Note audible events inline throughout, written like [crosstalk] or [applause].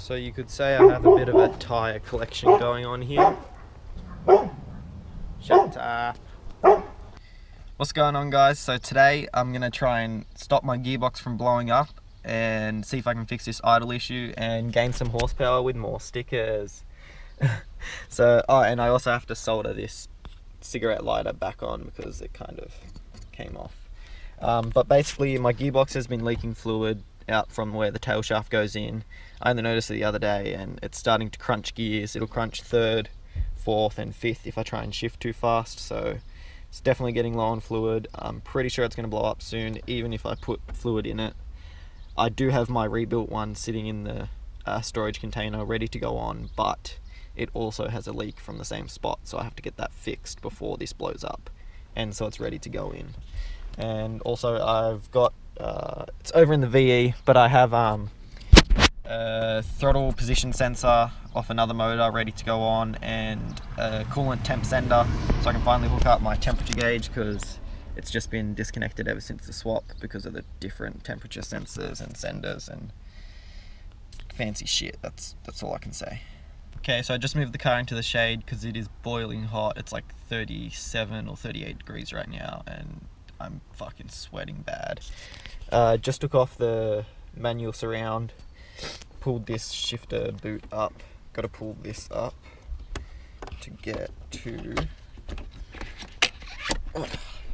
So you could say I have a bit of a tyre collection going on here. Shut up. What's going on guys? So today I'm going to try and stop my gearbox from blowing up and see if I can fix this idle issue and gain some horsepower with more stickers. [laughs] so, oh, and I also have to solder this cigarette lighter back on because it kind of came off. Um, but basically my gearbox has been leaking fluid out from where the tail shaft goes in. I only noticed it the other day and it's starting to crunch gears. It'll crunch third, fourth and fifth if I try and shift too fast. So it's definitely getting low on fluid. I'm pretty sure it's going to blow up soon even if I put fluid in it. I do have my rebuilt one sitting in the uh, storage container ready to go on but it also has a leak from the same spot so I have to get that fixed before this blows up and so it's ready to go in and also I've got uh, it's over in the VE, but I have um, a throttle position sensor off another motor ready to go on and a coolant temp sender so I can finally hook up my temperature gauge because it's just been disconnected ever since the swap because of the different temperature sensors and senders and fancy shit. That's that's all I can say. Okay, so I just moved the car into the shade because it is boiling hot. It's like 37 or 38 degrees right now and I'm fucking sweating bad. Uh, just took off the manual surround, pulled this shifter boot up, got to pull this up to get to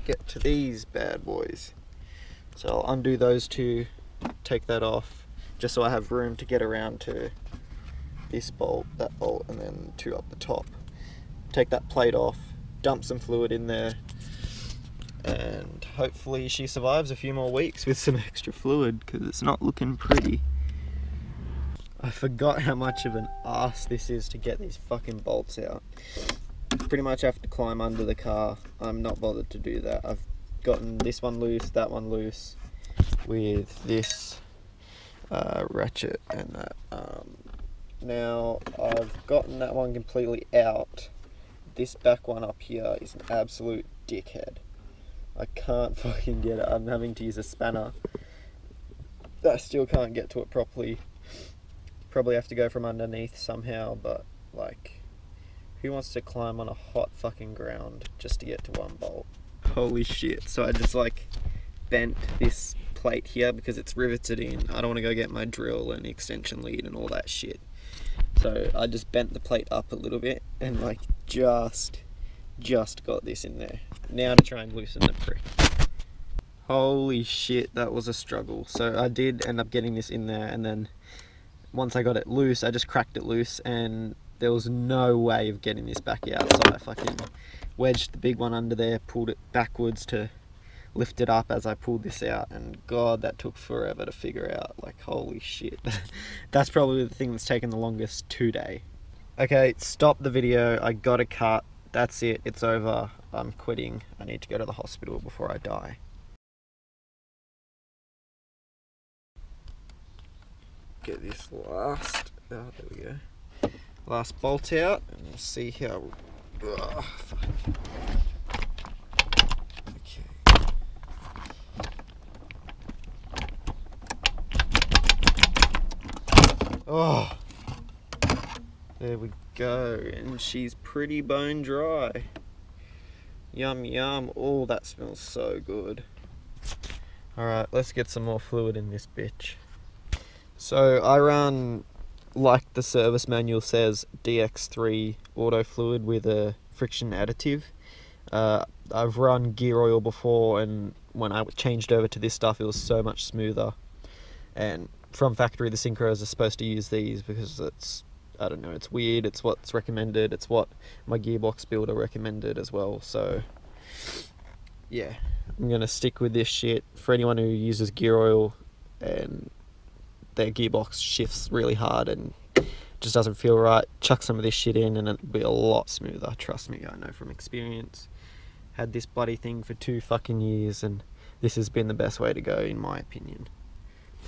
get to these bad boys. So I'll undo those two, take that off, just so I have room to get around to this bolt, that bolt, and then two up the top. Take that plate off, dump some fluid in there, and hopefully she survives a few more weeks with some extra fluid because it's not looking pretty. I forgot how much of an ass this is to get these fucking bolts out. Pretty much have to climb under the car. I'm not bothered to do that. I've gotten this one loose, that one loose with this uh, ratchet and that. Um, now I've gotten that one completely out. This back one up here is an absolute dickhead. I can't [laughs] fucking get it. I'm having to use a spanner. I still can't get to it properly. Probably have to go from underneath somehow, but like, who wants to climb on a hot fucking ground just to get to one bolt? Holy shit. So I just like bent this plate here because it's riveted in. I don't want to go get my drill and extension lead and all that shit. So I just bent the plate up a little bit and like just, just got this in there. Now to try and loosen the prick. Holy shit, that was a struggle. So I did end up getting this in there and then once I got it loose, I just cracked it loose and there was no way of getting this back out. So I fucking wedged the big one under there, pulled it backwards to lift it up as I pulled this out and god that took forever to figure out like holy shit [laughs] that's probably the thing that's taken the longest today okay stop the video I gotta cut that's it it's over I'm quitting. I need to go to the hospital before I die. Get this last, oh, there we go. Last bolt out, and we'll see how. Oh, okay. Oh, there we go, and she's pretty bone dry. Yum yum. Oh, that smells so good. Alright, let's get some more fluid in this bitch. So I run, like the service manual says, DX3 auto fluid with a friction additive. Uh, I've run gear oil before and when I changed over to this stuff it was so much smoother. And from factory the synchros are supposed to use these because it's I don't know, it's weird, it's what's recommended, it's what my gearbox builder recommended as well, so yeah, I'm gonna stick with this shit for anyone who uses gear oil and their gearbox shifts really hard and just doesn't feel right. Chuck some of this shit in and it'll be a lot smoother, trust me, I know from experience. Had this bloody thing for two fucking years and this has been the best way to go in my opinion.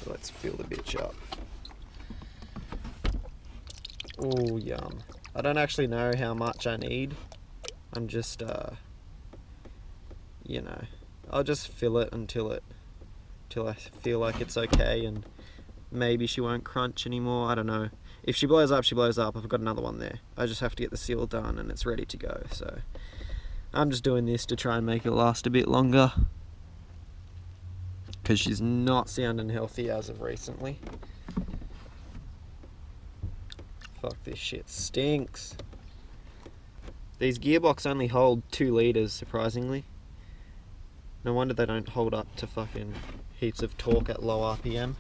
So let's fill the bitch up. Oh, yum. I don't actually know how much I need. I'm just, uh, you know, I'll just fill it until it, until I feel like it's okay and maybe she won't crunch anymore. I don't know. if she blows up, she blows up. I've got another one there. I just have to get the seal done and it's ready to go. So I'm just doing this to try and make it last a bit longer. Because she's not sounding healthy as of recently. Fuck, this shit stinks. These gearbox only hold two litres, surprisingly. No wonder they don't hold up to fucking heaps of torque at low RPM.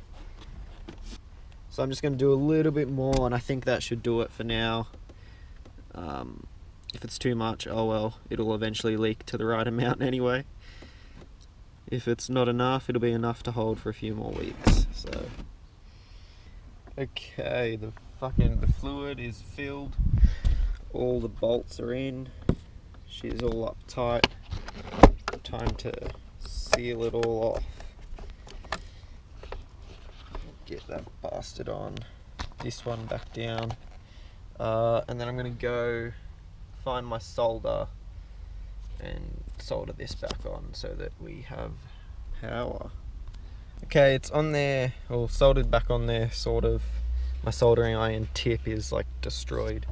So I'm just going to do a little bit more and I think that should do it for now. Um, if it's too much, oh well, it'll eventually leak to the right amount [laughs] anyway. If it's not enough, it'll be enough to hold for a few more weeks. So, okay, the fucking the fluid is filled. All the bolts are in. She's all up tight. Time to seal it all off get that bastard on. This one back down. Uh, and then I'm to go find my solder and solder this back on so that we have power. Okay, it's on there, or soldered back on there, sort of. My soldering iron tip is like destroyed.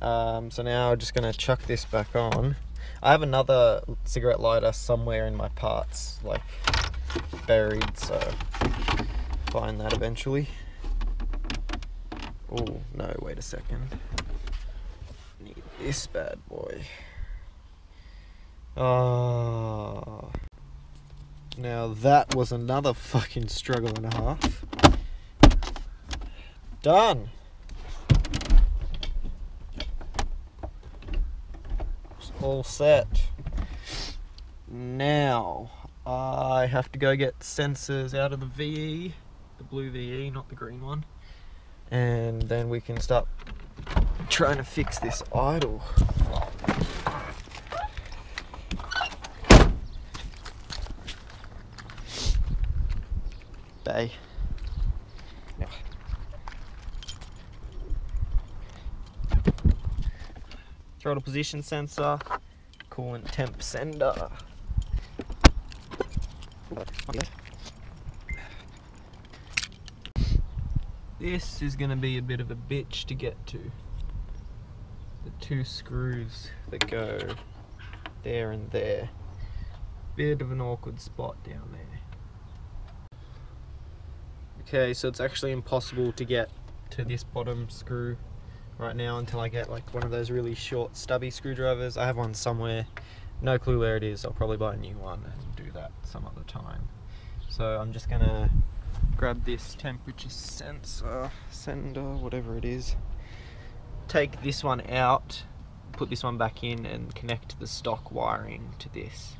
Um, so now I'm just to chuck this back on. I have another cigarette lighter somewhere in my parts, like buried, so find that eventually. Oh, no, wait a second. Need this bad boy. Ah. Now that was another fucking struggle and a half. Done. It's all set. Now I have to go get sensors out of the VE the blue VE, not the green one. And then we can start trying to fix this idle. Bay. Throttle position sensor, coolant temp sender. This is going to be a bit of a bitch to get to. The two screws that go there and there. Bit of an awkward spot down there. Okay, so it's actually impossible to get to this bottom screw right now until I get like one of those really short stubby screwdrivers. I have one somewhere, no clue where it is. I'll probably buy a new one and do that some other time. So I'm just gonna grab this temperature sensor, sender, whatever it is. Take this one out, put this one back in and connect the stock wiring to this.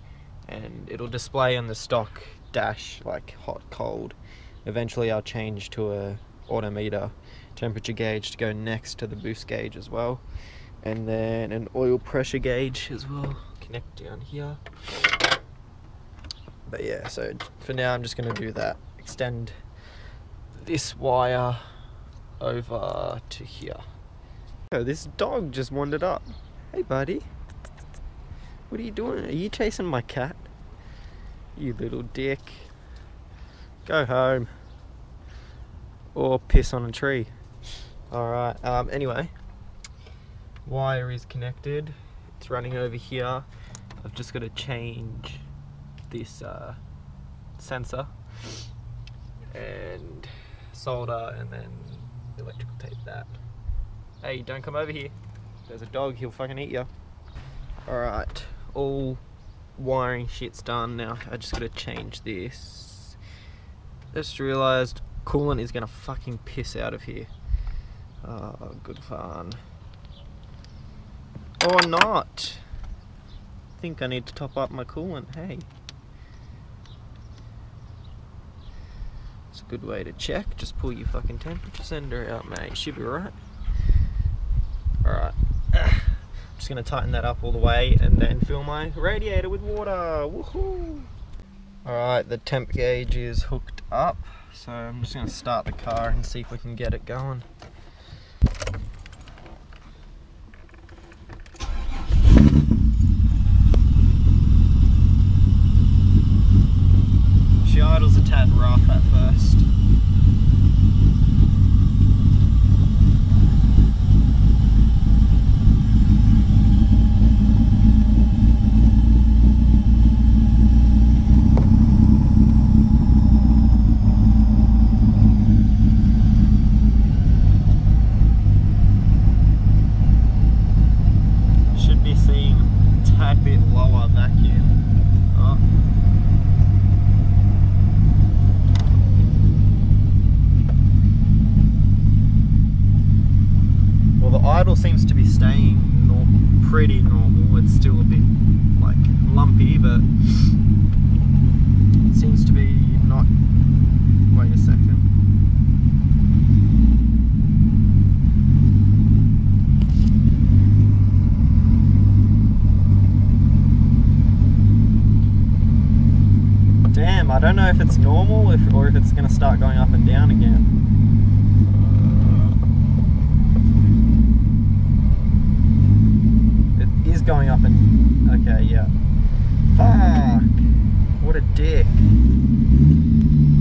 And it'll display on the stock dash like hot, cold. Eventually I'll change to a Autometer temperature gauge to go next to the boost gauge as well. And then an oil pressure gauge as well, connect down here. But yeah, so for now I'm just gonna do that. Extend this wire over to here. Oh, this dog just wandered up. Hey, buddy. What are you doing? Are you chasing my cat? You little dick. Go home. Or piss on a tree. Alright, um, anyway. Wire is connected. It's running over here. I've just got to change this uh, sensor. And solder, and then electrical tape that. Hey, don't come over here. There's a dog, he'll fucking eat you. Alright, all wiring shit's done now. I just gotta change this. Just realised coolant is gonna fucking piss out of here. Oh, good fun. Or not. I think I need to top up my coolant, hey. It's a good way to check. Just pull your fucking temperature sender out, mate. Should be right. Alright. [clears throat] I'm just gonna tighten that up all the way and then fill my radiator with water. Woohoo! Alright, the temp gauge is hooked up. So I'm just gonna start the car and see if we can get it going. She idles a tad rough at first. Pedal seems to be staying nor pretty normal. It's still a bit like lumpy, but it seems to be not. Wait a second. Damn, I don't know if it's normal if, or if it's going to start going up and down again. It is going up and... Okay, yeah. Fuck! What a dick.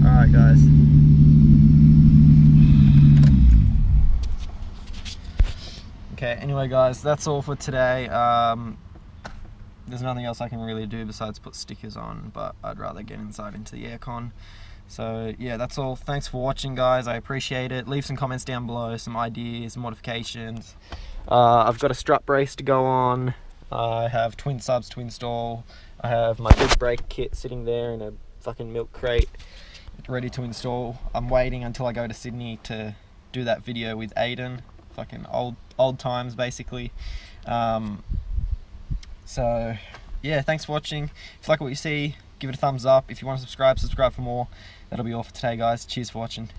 Alright, guys. Okay, anyway, guys, that's all for today. Um, there's nothing else I can really do besides put stickers on, but I'd rather get inside into the aircon. So yeah, that's all. Thanks for watching, guys. I appreciate it. Leave some comments down below, some ideas, modifications. Uh, I've got a strut brace to go on. I have twin subs to install. I have my big brake kit sitting there in a fucking milk crate, ready to install. I'm waiting until I go to Sydney to do that video with Aiden. Fucking old old times, basically. Um, so, yeah, thanks for watching. If you like what you see, give it a thumbs up. If you want to subscribe, subscribe for more. That'll be all for today, guys. Cheers for watching.